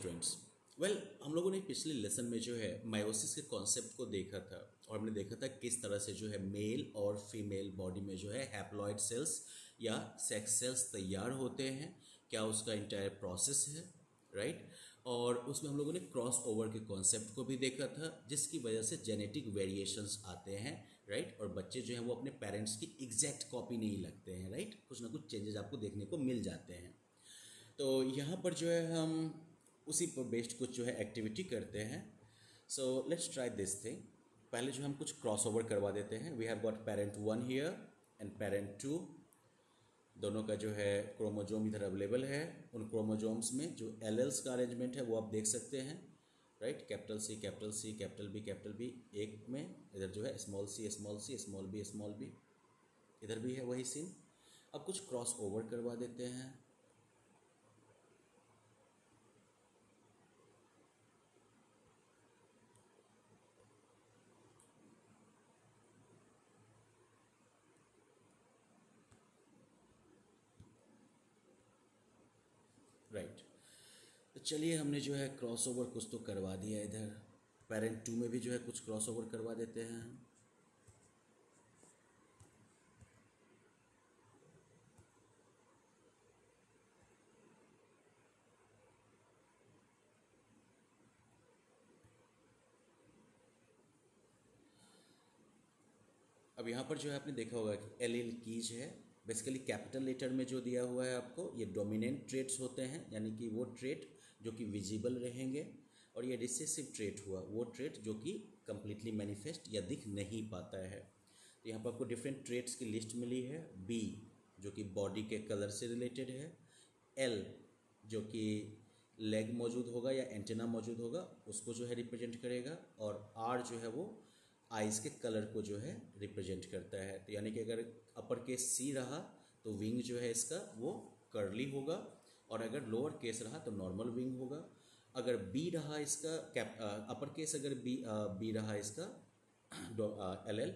Students well हम लोगों ने पिछले लेसन में जो है मायोसिस के कॉन्सेप्ट को देखा था और हमने देखा था किस तरह से जो है मेल और फीमेल बॉडी में जो है हैप्लॉइड सेल्स या सेक्स सेल्स तैयार होते हैं, क्या उसका इंटायर प्रोसेस है राइट right? और उसमें हम लोगों ने क्रॉस ओवर के कॉन्सेप्ट को भी देखा था, जिसकी वजह से जेनेटिक वेरिएशंस आते हैं राइट right? और बच्चे जो हैं वो अपने पेरेंट्स की एग्जैक्ट कॉपी नहीं लगते हैं राइट right? कुछ ना कुछ चेंजेस आपको देखने को मिल जाते हैं तो यहाँ पर जो है हम उसी पर बेस्ड कुछ जो है एक्टिविटी करते हैं। So let's try this thing पहले जो हम कुछ क्रॉस ओवर करवा देते हैं। We have got parent one here and parent two दोनों का जो है क्रोमोजोम इधर अवेलेबल है। उन क्रोमोजोम्स में जो एलेल्स का अरेंजमेंट है, वो आप देख सकते हैं। Right capital C capital C capital B capital B एक में। इधर जो है small C small C small B small B इधर भी है वही सीन अब कुछ क्रॉस ओवर करवा देते हैं। राइट तो चलिए हमने जो है क्रॉसओवर कुछ तो करवा दिया इधर। पेरेंट टू में भी जो है कुछ क्रॉस ओवर करवा देते हैं। अब यहाँ पर जो है आपने देखा होगा कि एल कीज है। बेसिकली कैपिटल लेटर में जो दिया हुआ है आपको, ये डोमिनेंट ट्रेट्स होते हैं, यानी कि वो ट्रेट जो कि विजिबल रहेंगे, और ये रिसेसिव ट्रेट हुआ, वो ट्रेट जो कि कम्प्लीटली मैनिफेस्ट या दिख नहीं पाता है। तो यहाँ पर आपको डिफरेंट ट्रेट्स की लिस्ट मिली है बी जो कि बॉडी के कलर से रिलेटेड है एल जो कि लेग मौजूद होगा या एंटेना मौजूद होगा, उसको जो है रिप्रेजेंट करेगा, और आर जो है वो आइज़ के कलर को जो है रिप्रेजेंट करता है। तो यानी कि अगर अपर केस सी रहा तो विंग जो है इसका वो कर्ली होगा और अगर लोअर केस रहा तो नॉर्मल विंग होगा। अगर बी रहा इसका कैप अपर केस अगर बी बी रहा इसका एल एल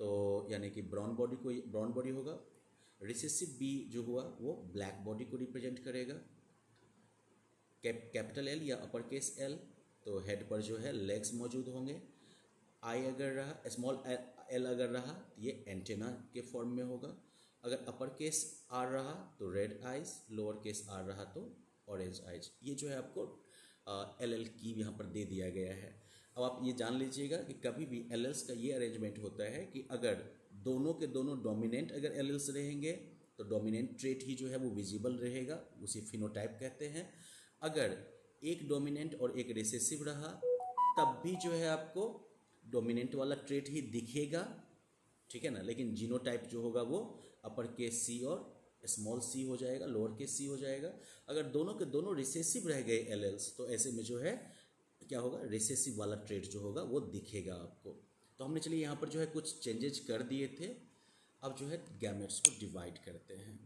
तो यानी कि ब्राउन बॉडी को ब्राउन बॉडी होगा। रिसेसिव बी जो हुआ, वो ब्लैक बॉडी को रिप्रेजेंट करेगा। कैप कैपिटल एल या अपर केस एल तो हेड पर जो है लेग्स मौजूद होंगे। आई अगर रहा स्मॉल एल अगर रहा तो ये एंटेना के फॉर्म में होगा। अगर अपर केस आर रहा तो red eyes lower case R रहा तो ऑरेंज आइज़ ये जो है आपको एल एल की यहाँ पर दे दिया गया है। अब आप ये जान लीजिएगा कि कभी भी एल एल्स का ये अरेंजमेंट होता है कि अगर दोनों के दोनों डोमिनेंट अगर एल एल्स रहेंगे तो डोमिनेंट ट्रेट ही जो है वो विजिबल रहेगा, उसे फिनोटाइप कहते हैं। अगर एक डोमिनेंट और एक रिसेसिव रहा, तब भी जो है आपको डोमिनेंट वाला ट्रेट ही दिखेगा, ठीक है ना? लेकिन जीनोटाइप जो होगा वो अपर केस सी और स्मॉल सी हो जाएगा लोअर केस सी हो जाएगा। अगर दोनों के दोनों रिसेसिव रह गए एल तो ऐसे में जो है, क्या होगा? रिसेसिव वाला ट्रेड जो होगा वो दिखेगा आपको। तो हमने चलिए यहाँ पर जो है कुछ चेंजेज कर दिए थे। अब जो है गैमेट्स को डिवाइड करते हैं।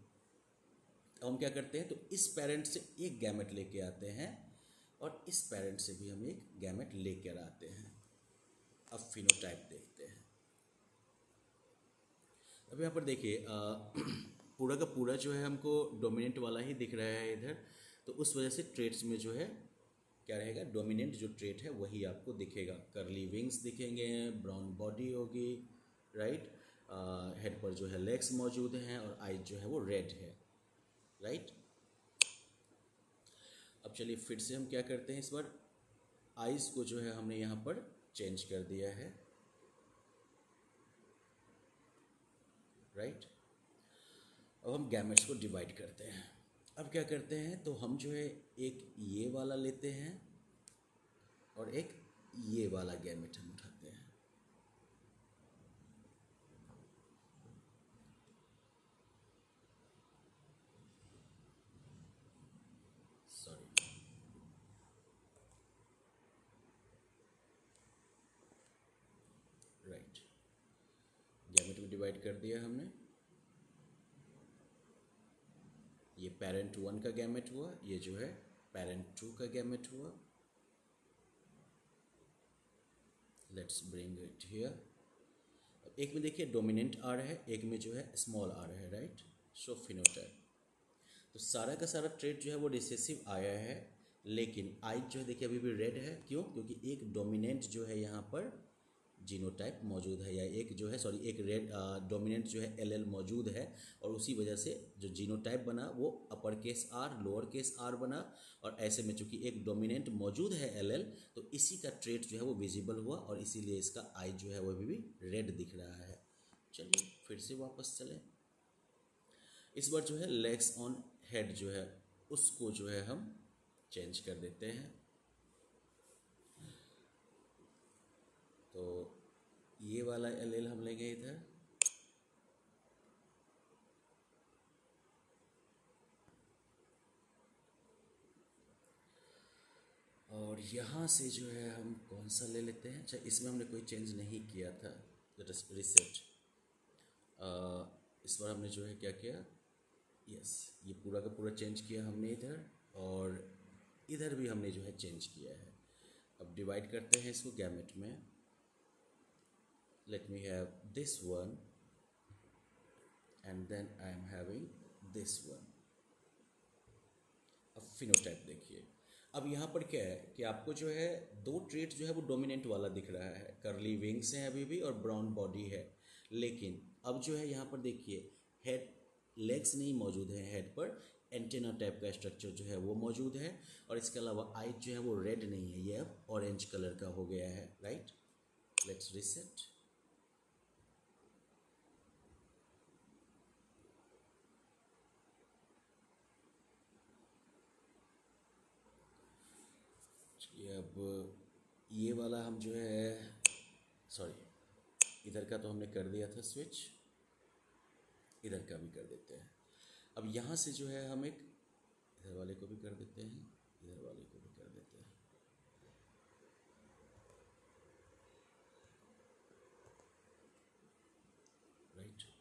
अब हम क्या करते हैं? तो इस पेरेंट से एक गैमेट लेके आते हैं और इस पेरेंट से भी हम एक गैमेट लेकर आते हैं। अब फिनोटाइप देखते हैं। अब यहाँ पर देखिए पूरा का पूरा जो है हमको डोमिनेंट वाला ही दिख रहा है इधर। तो उस वजह से ट्रेड्स में जो है क्या रहेगा? डोमिनेंट जो ट्रेट है वही आपको दिखेगा। करली विंग्स दिखेंगे ब्राउन बॉडी होगी राइट हेड पर जो है लेग्स मौजूद हैं और आइज़ जो है वो रेड है राइट अब चलिए फिर से हम क्या करते हैं इस बार? आइज़ को जो है हमने यहाँ पर चेंज कर दिया है। राइट अब हम गैमेट्स को डिवाइड करते हैं। अब क्या करते हैं? तो हम जो है एक ये वाला लेते हैं और एक ये वाला गैमेट हम उठाते हैं सॉरी राइट गैमेट में डिवाइड कर दिया हमने। ये पेरेंट वन का गैमेट हुआ, ये जो है पेरेंट टू का गैमेट हुआ। लेट्स ब्रिंग इट हियर एक में देखिए डोमिनेंट आ रहा है, एक में जो है स्मॉल आ रहा है राइट सो फिनोटाइप तो सारा का सारा ट्रेड जो है वो रिसेसिव आया है, लेकिन आई जो है देखिए अभी भी रेड है। क्यों? क्योंकि एक डोमिनेंट जो है यहाँ पर जीनोटाइप मौजूद है, या एक जो है सॉरी एक रेड डोमिनेंट जो है एल मौजूद है, और उसी वजह से जो जीनोटाइप बना, वो upper case R lower case R बना, और ऐसे में चूँकि एक डोमिनेंट मौजूद है एल तो इसी का ट्रेट जो है, वो विजिबल हुआ, और इसीलिए इसका आई जो है, वो अभी भी रेड दिख रहा है। चलिए, फिर से वापस चलें। इस बार जो है लेग्स ऑन हेड जो है, उसको जो है, हम चेंज कर देते हैं। तो ये वाला एल हम लेंगे इधर। और यहाँ से जो है हम कौन सा ले लेते हैं? अच्छा इसमें हमने कोई चेंज नहीं किया था रिसेट इस बार हमने जो है क्या किया? यस ये पूरा का पूरा चेंज किया हमने इधर, और इधर भी हमने जो है चेंज किया है। अब डिवाइड करते हैं इसको गैमेट में। Let me have this one, and then I am having this one. अब फिनोटाइप देखिए। अब यहाँ पर क्या है कि आपको जो है दो ट्रेट जो है वो डोमिनेंट वाला दिख रहा है। करली विंग्स हैं अभी भी और ब्राउन बॉडी है। लेकिन अब जो है यहाँ पर देखिए हेड लेग्स नहीं मौजूद है हेड पर। एंटेना टाइप का स्ट्रक्चर जो है वो मौजूद है। और इसके अलावा आई जो है वो रेड नहीं है। ये अब ऑरेंज कलर का हो गया है। राइट लेट्स रिसेट ये अब, ये वाला हम जो है सॉरी इधर का तो हमने कर दिया था स्विच इधर का भी कर देते हैं। अब यहाँ से जो है हम एक, इधर वाले को भी कर देते हैं, इधर वाले को भी कर देते हैं राइट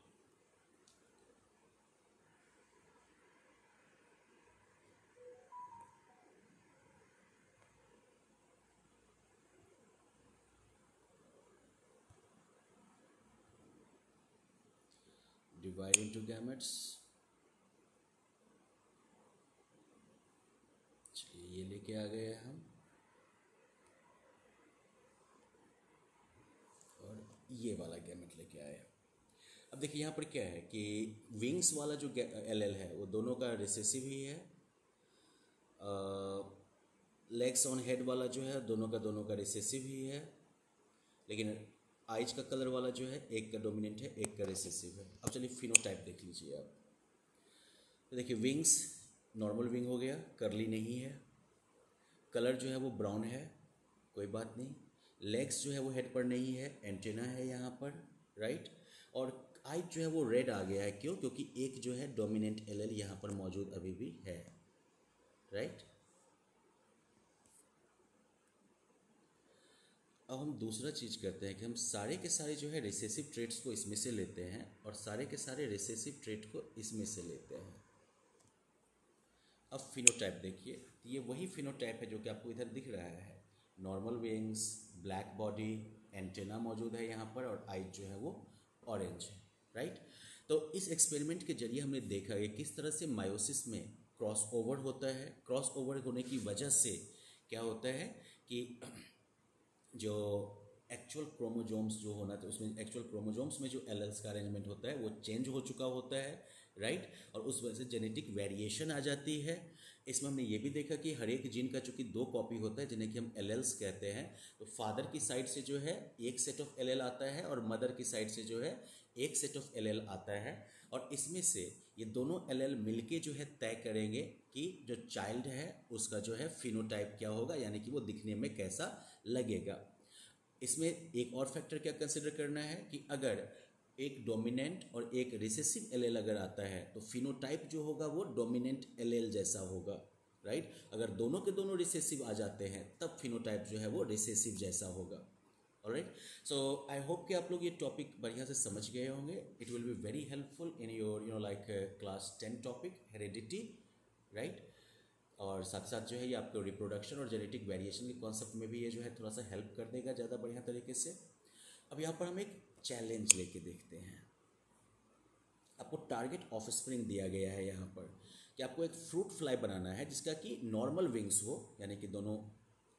divide into gametes. चलिए ये लेके आ गए हम। और ये वाला गैमेट लेके आए अब देखिए यहाँ पर क्या है कि विंग्स वाला जो एल एल है, वो दोनों का रिसेसिव ही है। लेग्स ऑन हेड वाला जो है, दोनों का दोनों का रिसेसिव ही है। लेकिन आइज़ का कलर वाला जो है, एक का डोमिनेंट है, एक का रेसेसिव है। अब चलिए फिनोटाइप देख लीजिए आप। तो देखिए विंग्स नॉर्मल विंग हो गया करली नहीं है। कलर जो है वो ब्राउन है, कोई बात नहीं। लेग्स जो है वो हेड पर नहीं है एंटेना है यहाँ पर राइट और आइज़ जो है वो रेड आ गया है। क्यों? क्योंकि एक जो है डोमिनेंट एल एल यहाँ पर मौजूद अभी भी है राइट अब हम दूसरा चीज़ करते हैं कि हम सारे के सारे जो है रिसेसिव ट्रेट्स को इसमें से लेते हैं और सारे के सारे रिसेसिव ट्रेट को इसमें से लेते हैं। अब फिनोटाइप देखिए तो ये वही फिनोटाइप है जो कि आपको इधर दिख रहा है। Normal wings black body antenna मौजूद है यहाँ पर और आइज़ जो है वो ऑरेंज है राइट तो इस एक्सपेरिमेंट के ज़रिए हमने देखा कि किस तरह से मायोसिस में क्रॉस ओवर होता है। क्रॉस ओवर होने की वजह से क्या होता है कि जो एक्चुअल क्रोमोजोम्स जो होना था, उसमें एक्चुअल क्रोमोजोम्स में जो एल का अरेंजमेंट होता है, वो चेंज हो चुका होता है राइट और उस वजह से जेनेटिक वेरिएशन आ जाती है। इसमें हमने ये भी देखा कि हर एक जीन का चूँकि दो कॉपी होता है, जिन्हें कि हम एल कहते हैं तो फादर की साइड से जो है, एक सेट ऑफ़ एल आता है और मदर की साइड से जो है, एक सेट ऑफ़ एल आता है। और इसमें से ये दोनों एल एल मिलके जो है तय करेंगे कि जो चाइल्ड है, उसका जो है फिनोटाइप क्या होगा, यानी कि वो दिखने में कैसा लगेगा। इसमें एक और फैक्टर क्या कंसिडर करना है कि अगर एक डोमिनेंट और एक रिसेसिव एल अगर आता है तो फिनोटाइप जो होगा वो डोमिनेंट एल जैसा होगा राइट अगर दोनों के दोनों रिसेसिव आ जाते हैं, तब फिनोटाइप जो है वो रिसेसिव जैसा होगा। राइट सो आई होप कि आप लोग ये टॉपिक बढ़िया से समझ गए होंगे. It will be very helpful in your you know like class ten topic heredity right और साथ साथ जो है ये आपको रिप्रोडक्शन और जेनेटिक वेरिएशन के कॉन्सेप्ट में भी ये जो है थोड़ा सा हेल्प कर देगा ज़्यादा बढ़िया तरीके से. अब यहाँ पर हम एक चैलेंज लेके देखते हैं. आपको टारगेट ऑफ़ स्प्रिंग दिया गया है यहाँ पर कि आपको एक फ्रूट फ्लाई बनाना है जिसका कि नॉर्मल विंग्स हो, यानी कि दोनों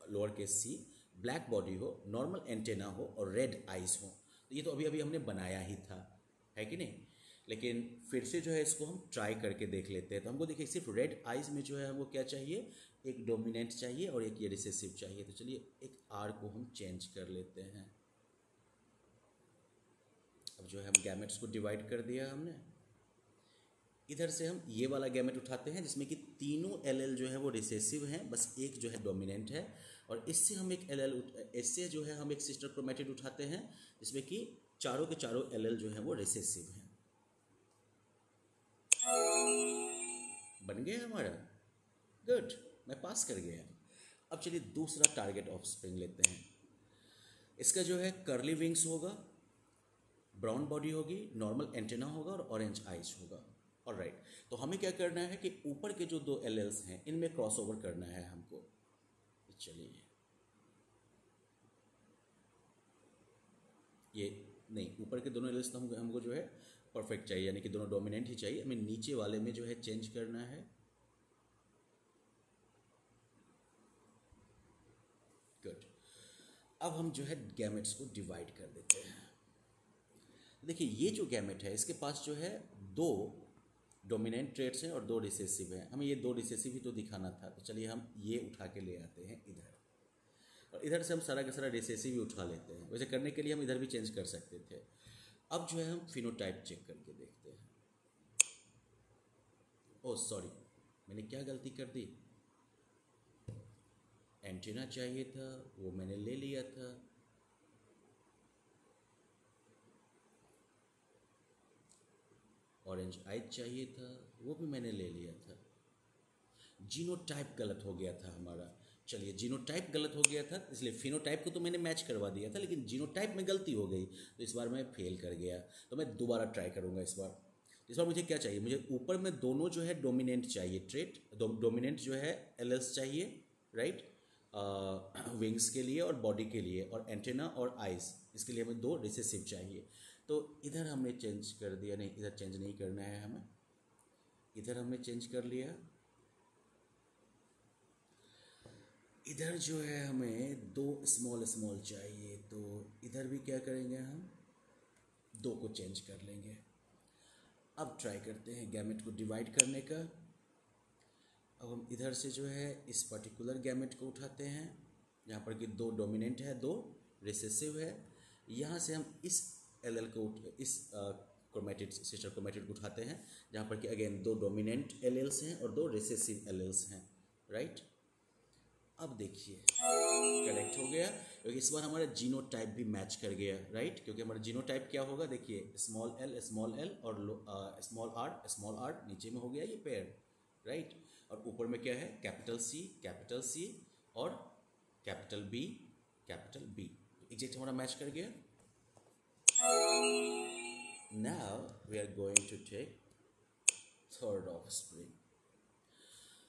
lower case C black body हो, नॉर्मल एंटेना हो और रेड आइज़ हो। तो ये तो अभी अभी हमने बनाया ही था। है कि नहीं? लेकिन फिर से जो है इसको हम ट्राई करके देख लेते हैं। तो हमको देखिए, सिर्फ़ रेड आइज़ में जो है हमको क्या चाहिए? एक डोमिनेंट चाहिए और एक ये रिसेसिव चाहिए। तो चलिए, एक आर को हम चेंज कर लेते हैं। अब जो है हम गैमेट्स को डिवाइड कर दिया हमने। इधर से हम ये वाला गैमेट उठाते हैं, जिसमें कि तीनों एल जो है वो रिसेसिव हैं, बस एक जो है डोमिनेंट है। और इससे हम एक एल एल इससे जो है हम एक सिस्टर क्रोमेटिड उठाते हैं, जिसमें कि चारों के चारों एल एल जो है वो रिसेसिव हैं। बन गया हमारा। गुड मैं पास कर गया। अब चलिए दूसरा टारगेट ऑफ़ स्प्रिंग लेते हैं। इसका जो है करली विंग्स होगा ब्राउन बॉडी होगी नॉर्मल एंटेना होगा और ऑरेंज आइज़ होगा। और राइट तो हमें क्या करना है कि ऊपर के जो दो एल हैं, इनमें क्रॉस ओवर करना है हमको। चलिए। ये नहीं, ऊपर के दोनों एल्स तो हमको हमको जो है परफेक्ट चाहिए, यानी कि दोनों डोमिनेंट ही चाहिए। हमें नीचे वाले में जो है चेंज करना है। गुड अब हम जो है गैमेट्स को डिवाइड कर देते हैं। देखिए, ये जो गैमेट है, इसके पास जो है दो डोमिनेंट ट्रेड्स हैं और दो रिसेसिव हैं। हमें ये दो रिसेसिव ही तो दिखाना था। तो चलिए हम ये उठा के ले आते हैं इधर। और इधर से हम सारा का सारा रिसेसिव ही उठा लेते हैं। वैसे करने के लिए हम इधर भी चेंज कर सकते थे। अब जो है हम फिनोटाइप चेक करके देखते हैं। ओ सॉरी मैंने क्या गलती कर दी? एंटीना चाहिए था, वो मैंने ले लिया था। ऑरेंज आइज़ चाहिए था, वो भी मैंने ले लिया था। जीनो टाइप गलत हो गया था हमारा। चलिए जीनो टाइप गलत हो गया था, इसलिए फिनो टाइप को तो मैंने मैच करवा दिया था, लेकिन जीनो टाइप में गलती हो गई। तो इस बार मैं फेल कर गया। तो मैं दोबारा ट्राई करूँगा इस बार। इस बार मुझे क्या चाहिए? मुझे ऊपर में दोनों जो है डोमिनेंट चाहिए ट्रेट डोमिनेंट जो है एलएस चाहिए राइट विंग्स के लिए और बॉडी के लिए, और एंटेना और आइज़ इसके लिए हमें दो रिसेसिव चाहिए। तो इधर हमने चेंज कर दिया, नहीं, इधर चेंज नहीं करना है हमें। इधर हमने चेंज कर लिया। इधर जो है हमें दो स्मॉल स्मॉल चाहिए तो इधर भी क्या करेंगे हम? दो को चेंज कर लेंगे। अब ट्राई करते हैं गैमेट को डिवाइड करने का। अब हम इधर से जो है इस पर्टिकुलर गैमेट को उठाते हैं। यहाँ पर कि दो डोमिनेंट है, दो रिसेसिव है। यहाँ से हम इस एल एल को इस क्रोमेटिड सिस्टर क्रोमेटिड उठाते हैं, जहाँ पर कि अगेन दो डोमिनेंट एल एल्स हैं और दो रिसेसिव एल एल्स हैं राइट अब देखिए करेक्ट हो गया, क्योंकि इस बार हमारा जीनो टाइप भी मैच कर गया राइट क्योंकि हमारा जीनो टाइप क्या होगा, देखिए स्मॉल एल स्मॉल एल और स्मॉल आर स्मॉल आर नीचे में हो गया ये पेयर राइट और ऊपर में क्या है कैपिटल सी कैपिटल सी और capital B capital B exact हमारा मैच कर गया now, we are going to take third offspring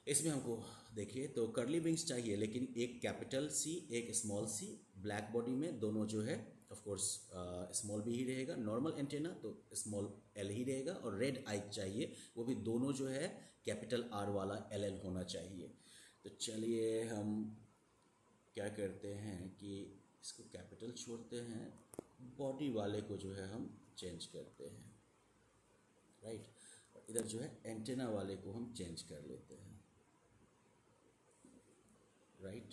इसमें हमको देखिए तो करली विंग्स चाहिए, लेकिन एक कैपिटल सी एक स्मॉल सी ब्लैक बॉडी में दोनों जो है ऑफ़ कोर्स स्मॉल भी ही रहेगा नॉर्मल एंटेना तो स्मॉल एल ही रहेगा, और रेड आई चाहिए, वो भी दोनों जो है कैपिटल आर वाला एल एल होना चाहिए। तो चलिए हम क्या करते हैं कि इसको कैपिटल छोड़ते हैं। बॉडी वाले को जो है हम चेंज करते हैं राइट इधर जो है एंटेना वाले को हम चेंज कर लेते हैं राइट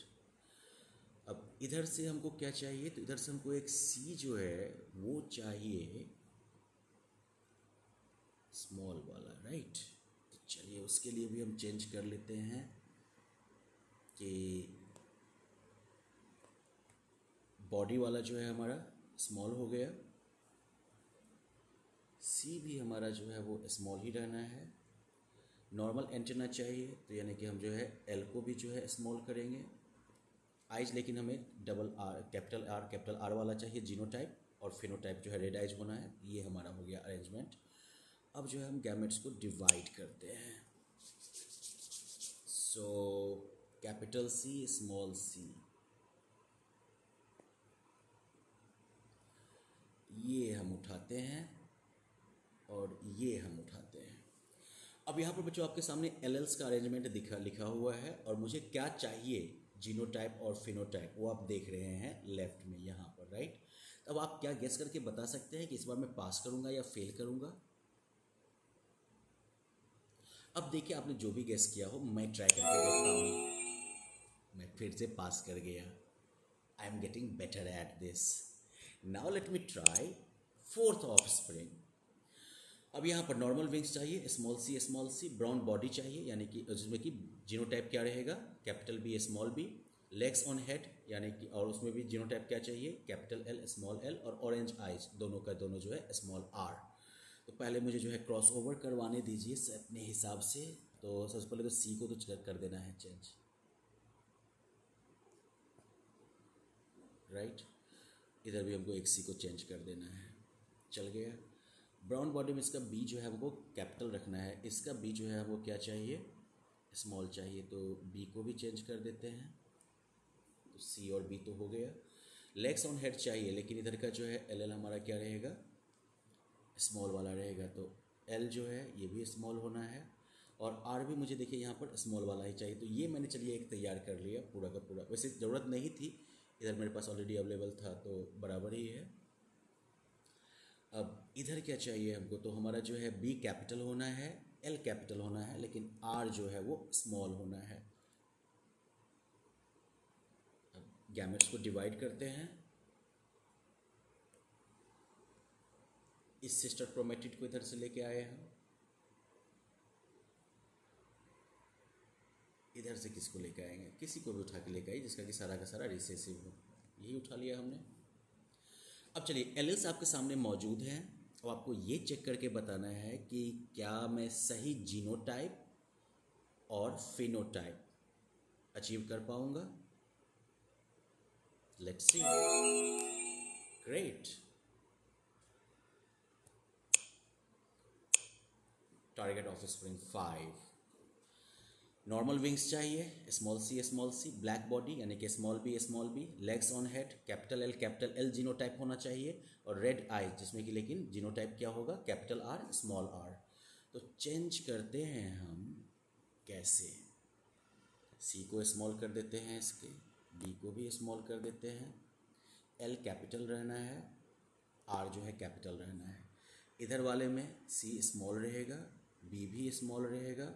अब इधर से हमको क्या चाहिए? तो इधर से हमको एक सी जो है, वो चाहिए स्मॉल वाला राइट तो चलिए उसके लिए भी हम चेंज कर लेते हैं कि बॉडी वाला जो है हमारा स्मॉल हो गया। सी भी हमारा जो है वो स्मॉल ही रहना है। नॉर्मल एंटेना चाहिए तो यानी कि हम जो है एल को भी जो है स्मॉल करेंगे। आइज़ लेकिन हमें double R capital R capital R वाला चाहिए जीनो टाइप और फिनोटाइप जो है रेड आइज़ होना है, ये हमारा हो गया अरेंजमेंट अब जो है हम गैमेट्स को डिवाइड करते हैं। सो कैपिटल सी स्मॉल सी ये हम उठाते हैं और ये हम उठाते हैं। अब यहाँ पर बच्चों आपके सामने एल का अरेंजमेंट दिखा, लिखा हुआ है और मुझे क्या चाहिए? जीनोटाइप और फिनोटाइप वो आप देख रहे हैं लेफ़्ट में, यहाँ पर राइट अब आप क्या गेस करके बता सकते हैं कि इस बार मैं पास करूँगा या फेल करूँगा? अब देखिए आपने जो भी गेस किया हो, मैं ट्राई करके देखता हूँ। मैं फिर से पास कर गया। I am getting better at this now let me try fourth offspring अब यहाँ पर नॉर्मल विंग्स चाहिए small C small C brown body चाहिए, यानी कि, जिसमें कि जीनो टाइप क्या रहेगा? Capital B small B legs on head यानी कि, और उसमें भी जीनो टाइप क्या चाहिए? कैपिटल एल स्मॉल एल और ऑरेंज आइज़ दोनों का, दोनों जो है स्मॉल आर तो पहले मुझे जो है क्रॉस ओवर करवाने दीजिए अपने हिसाब से। तो सबसे पहले तो सी को तो कर देना है चेंज राइट इधर भी हमको एक सी को चेंज कर देना है। चल गया। ब्राउन बॉडी में इसका बी जो है हमको कैपिटल रखना है। इसका बी जो है हमको क्या चाहिए? स्मॉल चाहिए तो बी को भी चेंज कर देते हैं। तो सी और बी तो हो गया। लेग्स ऑन हेड चाहिए, लेकिन इधर का जो है एल एल हमारा क्या रहेगा? स्मॉल वाला रहेगा। तो एल जो है, ये भी स्मॉल होना है। और आर भी मुझे देखिए यहाँ पर स्मॉल वाला ही चाहिए। तो ये मैंने चलिए एक तैयार कर लिया, पूरा का पूरा। वैसे ज़रूरत नहीं थी इधर मेरे पास ऑलरेडी अवेलेबल था तो बराबर ही है। अब इधर क्या चाहिए हमको? तो हमारा जो है बी कैपिटल होना है एल कैपिटल होना है, लेकिन आर जो है वो स्मॉल होना है। अब गैमेट्स को डिवाइड करते हैं। इस सिस्टर प्रोमेटिड को इधर से लेके आए हम इधर से किसको लेकर आएँगे? किसी को भी उठा के लेकर आइए जिसका कि सारा का सारा रिसेसिव हो। यही उठा लिया हमने। अब चलिए एलएस आपके सामने मौजूद है और आपको ये चेक करके बताना है कि क्या मैं सही जीनोटाइप और फिनोटाइप अचीव कर पाऊँगा? Let's see great target offspring five normal wings चाहिए small C small C black body यानी कि small B small B legs on head capital L capital L genotype होना चाहिए, और रेड आई जिसमें कि लेकिन जीनोटाइप क्या होगा? कैपिटल आर स्मॉल आर तो चेंज करते हैं हम, कैसे? सी को स्मॉल कर देते हैं इसके बी को भी स्मॉल कर देते हैं। एल कैपिटल रहना है आर जो है कैपिटल रहना है। इधर वाले में सी स्मॉल रहेगा बी भी स्मॉल रहेगा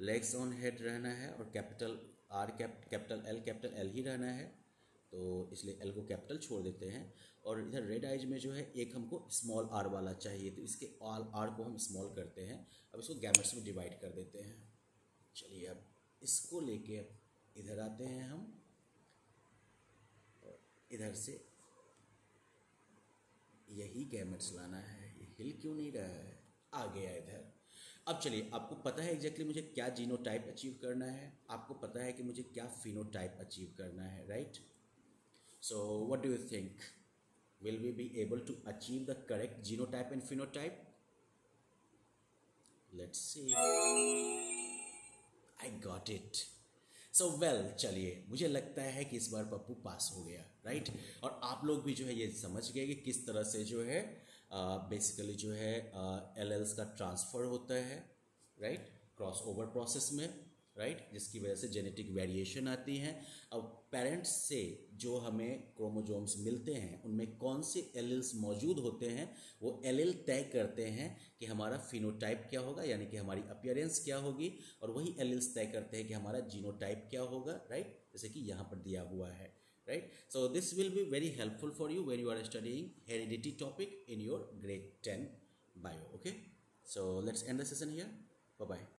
लेग्स ऑन हेड रहना है और capital R cap capital L capital L ही रहना है। तो इसलिए एल को कैपिटल छोड़ देते हैं। और इधर रेड आइज़ में जो है, एक हमको स्मॉल आर वाला चाहिए। तो इसके आर आर को हम स्मॉल करते हैं। अब इसको गैमेट्स में डिवाइड कर देते हैं। चलिए अब इसको लेके इधर आते हैं हम। और इधर से यही गैमेट्स लाना है। ये हिल क्यों नहीं रहा है? आ गया इधर। अब चलिए, आपको पता है एग्जैक्टली मुझे क्या जीनोटाइप अचीव करना है? आपको पता है कि मुझे क्या फिनोटाइप अचीव करना है right so what do you think will we be able to achieve the correct genotype and phenotype let's see I got it so well चलिए, मुझे लगता है कि इस बार पप्पू पास हो गया राइट? और आप लोग भी जो है ये समझ गए कि किस तरह से जो है बेसिकली जो है एल एल्स का ट्रांसफ़र होता है राइट क्रॉस ओवर प्रोसेस में राइट right? जिसकी वजह से जेनेटिक वेरिएशन आती हैं अब पेरेंट्स से जो हमें क्रोमोजोम्स मिलते हैं, उनमें कौन से एलिल्स मौजूद होते हैं, वो एलिल तय करते हैं कि हमारा फिनोटाइप क्या होगा, यानी कि हमारी अपियरेंस क्या होगी, और वही एलिल्स तय करते हैं कि हमारा जीनोटाइप क्या होगा राइट right? जैसे कि यहाँ पर दिया हुआ है right? So this will be very helpful for you when you are studying heredity topic in your grade 10 bio okay? So let's end the session here. Bye bye